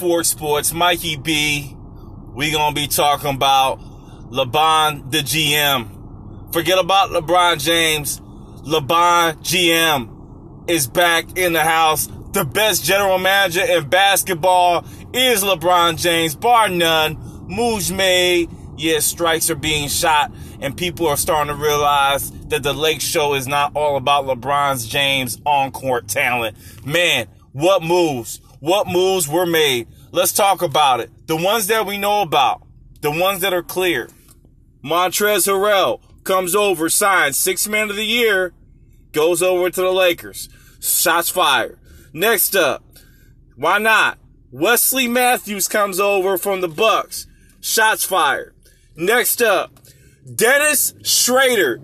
Four Sports, Mikey B. We gonna be talking about LeBron, the GM. Forget about LeBron James. LeBron GM is back in the house. The best general manager in basketball is LeBron James, bar none. Moves made. Yes, strikes are being shot, and people are starting to realize that the Lake Show is not all about LeBron James on court talent. Man, what moves? What moves were made? Let's talk about it. The ones that we know about, the ones that are clear. Montrezl Harrell comes over, signs six man of the year, goes over to the Lakers. Shots fired. Next up, why not? Wesley Matthews comes over from the Bucks. Shots fired. Next up, Dennis Schrader.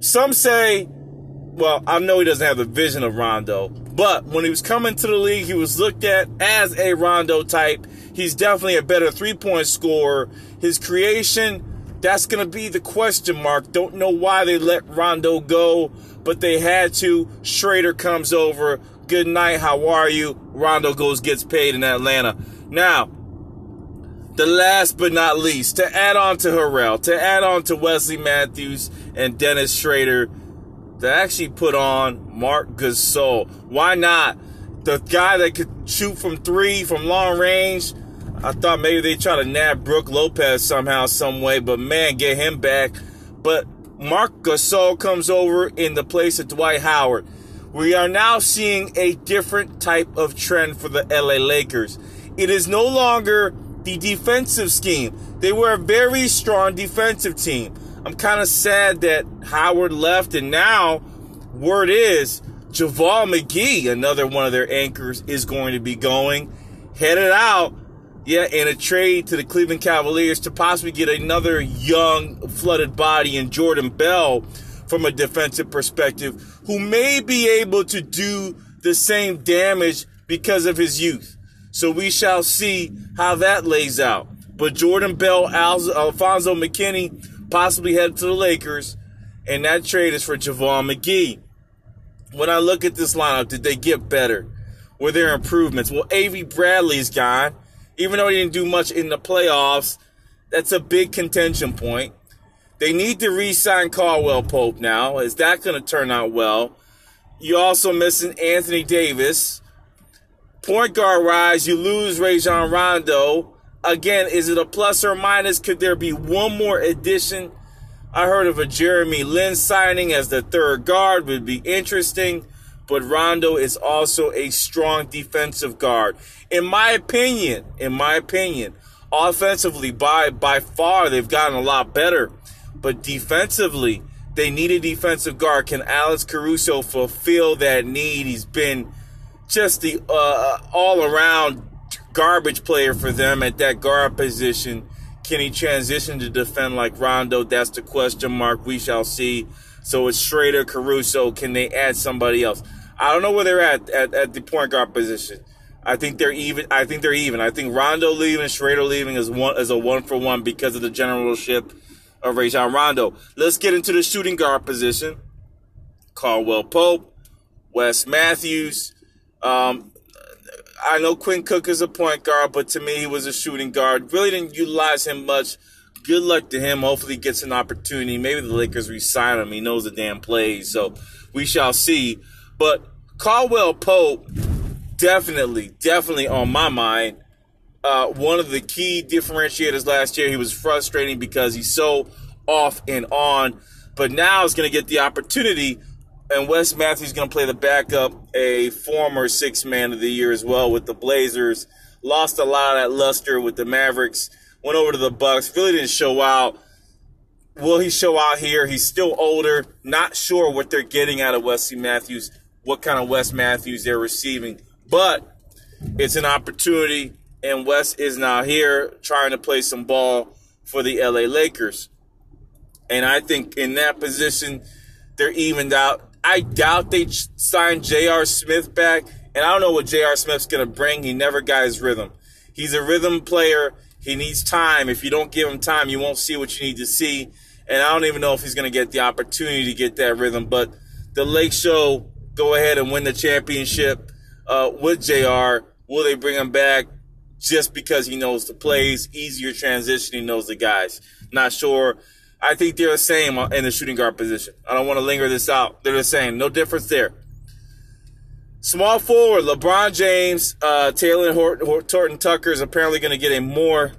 Some say, well, I know he doesn't have the vision of Rondo, but when he was coming to the league, he was looked at as a Rondo type. He's definitely a better three point scorer. His creation, that's going to be the question mark. Don't know why they let Rondo go, but they had to. Schrader comes over. Good night. How are you? Rondo goes, gets paid in Atlanta. Now, the last but not least, to add on to Harrell, to add on to Wesley Matthews and Dennis Schrader, to actually put on Marc Gasol. Why not? The guy that could shoot from three, from long range. I thought maybe they try to nab Brook Lopez somehow, some way, but man, get him back. But Marc Gasol comes over in the place of Dwight Howard. We are now seeing a different type of trend for the LA Lakers. It is no longer the defensive scheme. They were a very strong defensive team. I'm kind of sad that Howard left, and now word is JaVale McGee, another one of their anchors, is going to be going, headed out, yeah, in a trade to the Cleveland Cavaliers to possibly get another young, flooded body in Jordan Bell from a defensive perspective, who may be able to do the same damage because of his youth. So we shall see how that lays out. But Jordan Bell, Alfonso McKinnie possibly headed to the Lakers, and that trade is for JaVale McGee. When I look at this lineup, did they get better? Were there improvements? Well, Avery Bradley's gone. Even though he didn't do much in the playoffs, that's a big contention point. They need to re-sign Caldwell Pope now. Is that going to turn out well? You're also missing Anthony Davis. Point guard rise, you lose Rajon Rondo. Again, is it a plus or minus? Could there be one more addition? I heard of a Jeremy Lin signing as the third guard would be interesting, but Rondo is also a strong defensive guard. In my opinion, in my opinion, offensively by by far they've gotten a lot better, but defensively they need a defensive guard. Can Alex Caruso fulfill that need? He's been just the uh, all around garbage player for them at that guard position. Can he transition to defend like Rondo? That's the question mark. We shall see. So it's Schrader, Caruso. Can they add somebody else? I don't know where they're at, at at the point guard position. I think they're even. I think they're even. I think Rondo leaving, Schrader leaving is one is a one for one because of the generalship of Rajon Rondo. Let's get into the shooting guard position. Caldwell Pope, Wes Matthews. Um, I know Quinn Cook is a point guard, but to me, he was a shooting guard. Really didn't utilize him much. Good luck to him. Hopefully, gets an opportunity. Maybe the Lakers resign him. He knows the damn plays, so we shall see. But Caldwell Pope, definitely, definitely on my mind. Uh, one of the key differentiators last year. He was frustrating because he's so off and on, but now he's going to get the opportunity and Wes Matthews going to play the backup, a former six man of the year as well with the Blazers. Lost a lot of that luster with the Mavericks. Went over to the Bucks. Really didn't show out. Will he show out here? He's still older. Not sure what they're getting out of Wesley Matthews. What kind of Wes Matthews they're receiving, but it's an opportunity. And Wes is now here trying to play some ball for the LA Lakers. And I think in that position, they're evened out. I doubt they signed J.R. Smith back, and I don't know what J.R. Smith's going to bring. He never got his rhythm. He's a rhythm player. He needs time. If you don't give him time, you won't see what you need to see. And I don't even know if he's going to get the opportunity to get that rhythm. But the Lake Show go ahead and win the championship uh, with JR. Will they bring him back? just because he knows the plays, easier transition, he knows the guys. Not sure. I think they're the same in the shooting guard position. I don't want to linger this out. They're the same. No difference there. Small forward, LeBron James, uh, Talen Horton Horton Tucker is apparently going to get a more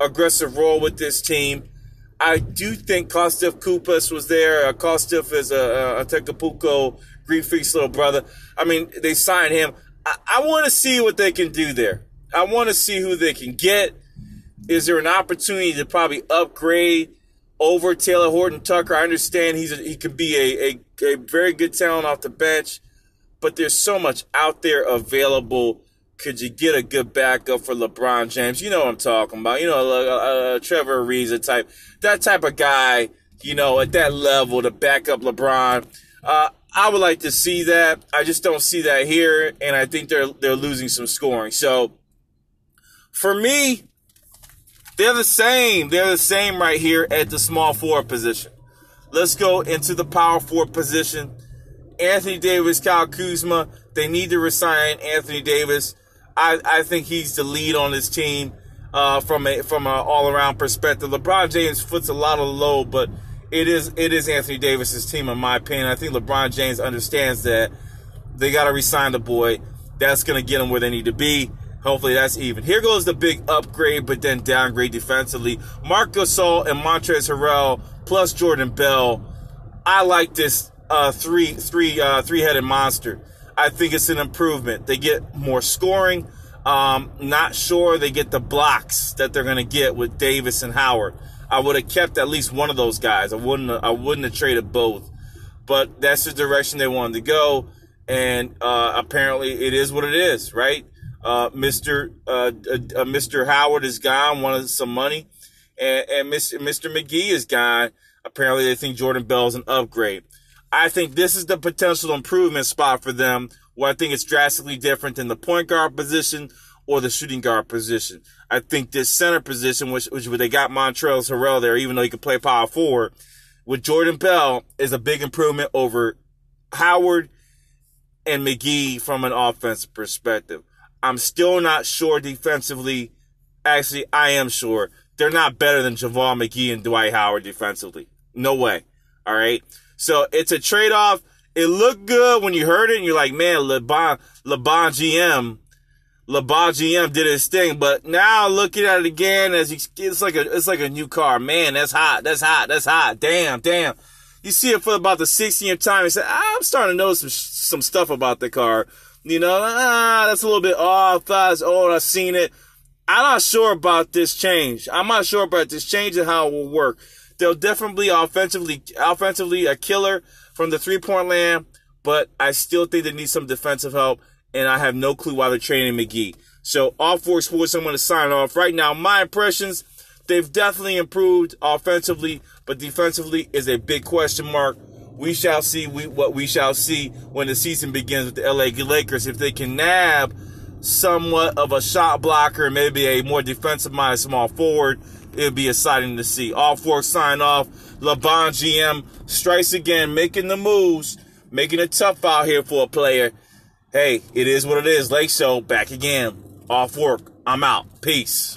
aggressive role with this team. I do think Kosta Koufos was there. Uh, Kosta is a, a Antetokounmpo Greek Freak's little brother. I mean, they signed him. I, I want to see what they can do there. I want to see who they can get. Is there an opportunity to probably upgrade over Taylor Horton Tucker? I understand he's a, he could be a, a, a very good talent off the bench, but there's so much out there available could you get a good backup for LeBron James? You know what I'm talking about. You know, uh, uh, Trevor Ariza type, that type of guy. You know, at that level to back up LeBron. Uh, I would like to see that. I just don't see that here, and I think they're they're losing some scoring. So, for me, they're the same. They're the same right here at the small forward position. Let's go into the power forward position. Anthony Davis, Kyle Kuzma. They need to resign Anthony Davis. I, I think he's the lead on this team uh, from a from an all around perspective. LeBron James puts a lot of load, but it is it is Anthony Davis's team in my opinion. I think LeBron James understands that they got to resign the boy. That's going to get them where they need to be. Hopefully that's even. Here goes the big upgrade, but then downgrade defensively. Marc Gasol and Montrezl Harrell plus Jordan Bell. I like this uh, three three uh, three headed monster. I think it's an improvement. They get more scoring. Um, not sure they get the blocks that they're going to get with Davis and Howard. I would have kept at least one of those guys. I wouldn't. I wouldn't have traded both. But that's the direction they wanted to go, and uh, apparently it is what it is, right? Uh, Mr. Uh, uh Mr. Howard is gone, wanted some money, and, and Mr. Mr. McGee is gone. Apparently, they think Jordan Bell is an upgrade. I think this is the potential improvement spot for them where I think it's drastically different than the point guard position or the shooting guard position. I think this center position, which, which they got Montrezl Harrell there, even though he can play power forward, with Jordan Bell is a big improvement over Howard and McGee from an offensive perspective. I'm still not sure defensively. Actually, I am sure they're not better than JaVale McGee and Dwight Howard defensively. No way. All right. So it's a trade off. It looked good when you heard it and you're like, man, LeBron, LeBron GM, LeBron GM did his thing. But now looking at it again as he, it's like a, it's like a new car. Man, that's hot. That's hot. That's hot. Damn, damn. You see it for about the 16th time. He said, ah, I'm starting to notice some, some stuff about the car. You know, ah, that's a little bit off. That's old. I've seen it. I'm not sure about this change. I'm not sure about this change and how it will work. They'll definitely offensively, offensively a killer from the three point land, but I still think they need some defensive help, and I have no clue why they're trading McGee. So, all four sports, I'm going to sign off right now. My impressions, they've definitely improved offensively, but defensively is a big question mark. We shall see we, what we shall see when the season begins with the LA Lakers if they can nab somewhat of a shot blocker, maybe a more defensive minded small forward it'll be exciting to see. All four sign off. LeBron GM strikes again, making the moves, making it tough out here for a player. Hey, it is what it is. Lake Show back again. Off work. I'm out. Peace.